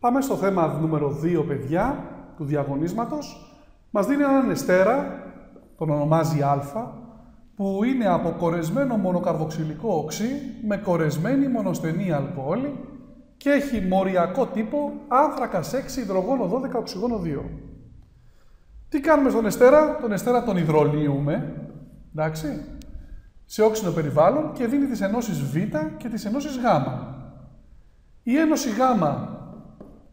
Πάμε στο θέμα νούμερο 2, παιδιά, του διαγωνίσματος. Μας δίνει έναν εστέρα, τον ονομάζει Α, που είναι από κορεσμένο μονοκαρβοξυλικό οξύ με κορεσμένη μονοστενή αλκοόλη και έχει μοριακό τύπο άνθρακα 6, υδρογόνο 12, οξυγόνο 2. Τι κάνουμε στον εστέρα, τον εστέρα τον υδρολίουμε, εντάξει, σε όξινο περιβάλλον και δίνει τις ενώσεις Β και τις ενώσεις Γ. Η ένωση Γ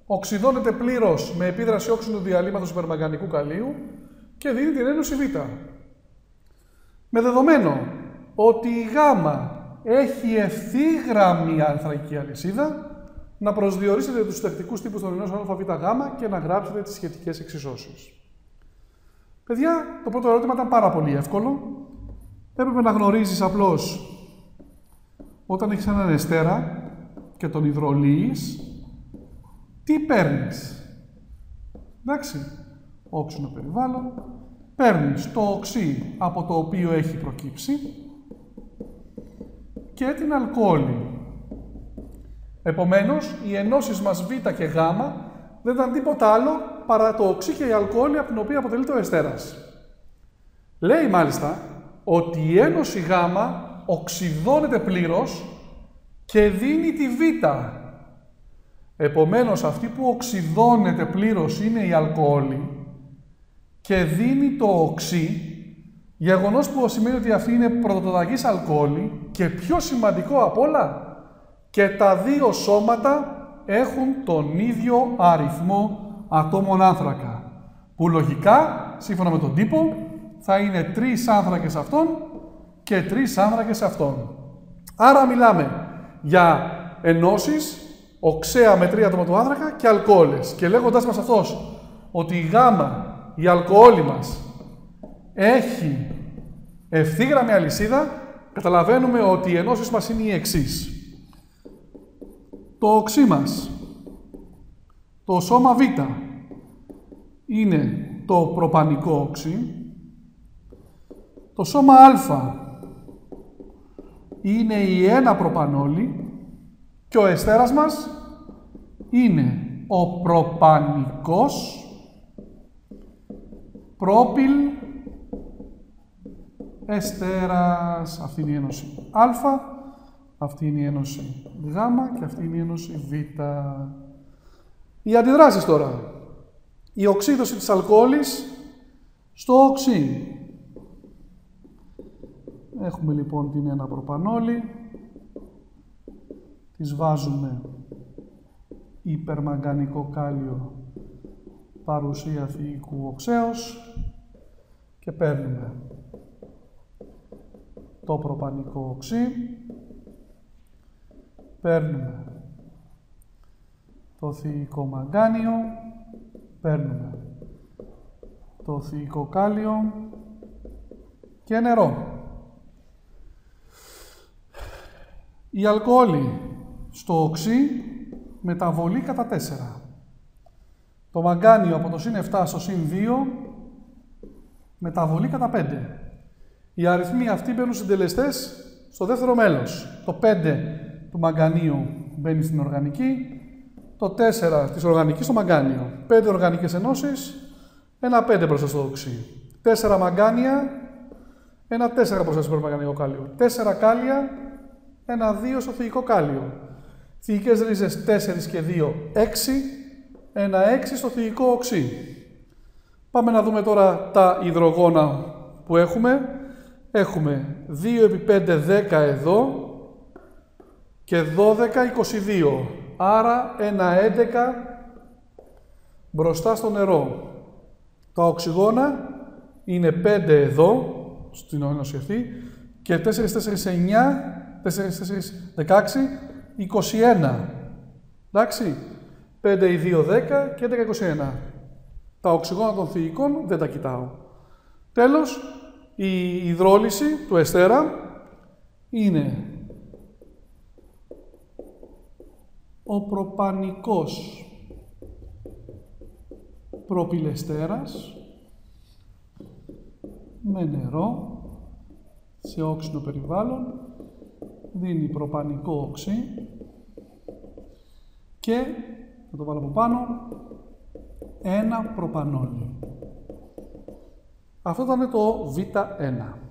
οξυδώνεται πλήρως με επίδραση όξινου διαλύματος υπερμαγκανικού καλίου και δίνει την ένωση Β. Με δεδομένο ότι η Γ έχει ευθύγραμμη ανθρακική αλυσίδα, να προσδιορίσετε τους τεκτικούς τύπους των ενός ΑΒΓ και να γράψετε τις σχετικές εξισώσεις. Παιδιά, το πρώτο ερώτημα ήταν πάρα πολύ εύκολο. Έπρεπε να γνωρίζεις απλώς όταν έχεις έναν εστέρα και τον υδρολύεις, τι παίρνεις; Εντάξει, όξινο περιβάλλον, παίρνεις το οξύ από το οποίο έχει προκύψει και την αλκοόλη. Επομένως, οι ενώσεις μας Β και Γ δεν ήταν τίποτα άλλο παρά το οξύ και η αλκοόλη από την οποία αποτελείται ο εστέρας. Λέει μάλιστα ότι η ένωση Γ οξυδώνεται πλήρως και δίνει τη Β. Επομένως, αυτή που οξυδώνεται πλήρως είναι η αλκοόλη και δίνει το οξύ, γεγονός που σημαίνει ότι αυτή είναι πρωτοταγής αλκοόλη και πιο σημαντικό απ' όλα, και τα δύο σώματα έχουν τον ίδιο αριθμό ατόμων άνθρακα, που λογικά, σύμφωνα με τον τύπο, θα είναι τρεις άνθρακες αυτών και τρεις άνθρακες αυτών. Άρα μιλάμε για ενώσεις, οξέα με τρία άτομα του άνθρακα και αλκοόλες. Και λέγοντάς μας αυτός ότι η γάμα, η αλκοόλη μας, έχει ευθύγραμμη αλυσίδα, καταλαβαίνουμε ότι οι ενώσεις μας είναι οι εξής. Το οξύ μας, το σώμα Β, είναι το προπανικό οξύ, το σώμα Α είναι η ένα προπανόλη και ο εστέρας μας είναι ο προπανικός πρόπιλ εστέρας. Αυτή είναι η ένωση Α, αυτή είναι η ένωση Γ και αυτή είναι η ένωση Β. Οι αντιδράσεις τώρα. Η οξύδωση της αλκοόλης στο οξύ. Έχουμε λοιπόν την ένα προπανόλη, τις βάζουμε υπερμαγκανικό κάλιο παρουσία θηϊκού οξέως και παίρνουμε το προπανικό οξύ, παίρνουμε το θηϊκό μαγκάνιο, παίρνουμε το θηϊκό κάλιο και νερό. Η αλκοόλη στο οξύ μεταβολή κατά 4. Το μαγκάνιο από το συν 7 στο συν 2 μεταβολή κατά 5. Οι αριθμοί αυτοί μπαίνουν συντελεστές στο δεύτερο μέλος. Το 5 του μαγκανίου μπαίνει στην οργανική, το 4 της οργανικής στο μαγκάνιο. 5 οργανικές ενώσεις, ένα 5 μπροστά στο οξύ. 4 μαγκάνια, ένα 4 μπροστά στο μαγκανικό κάλιο. 4 κάλια, ένα 2 στο θηϊκό κάλιο. Θηϊκές ρίζες 4 και 2, 6, ένα 6 στο θηϊκό οξύ. Πάμε να δούμε τώρα τα υδρογόνα που έχουμε. Έχουμε 2 επί 5, 10 εδώ και 12, 22. Άρα ένα 11 μπροστά στο νερό. Τα οξυγόνα είναι 5 εδώ, στην ένωση αυτή, και 4, 4, 9, 4, 4, 16, 21. Εντάξει. 5 ή 2, 10 και 11, 21. Τα οξυγόνα των θηϊκών δεν τα κοιτάω. Τέλος, η υδρόλυση του εστέρα είναι ο προπανικός προπυλεστέρας με νερό σε όξινο περιβάλλον δίνει προπανικό οξύ και θα το βάλω από πάνω, ένα προπανόλιο. Αυτό ήταν το Β1.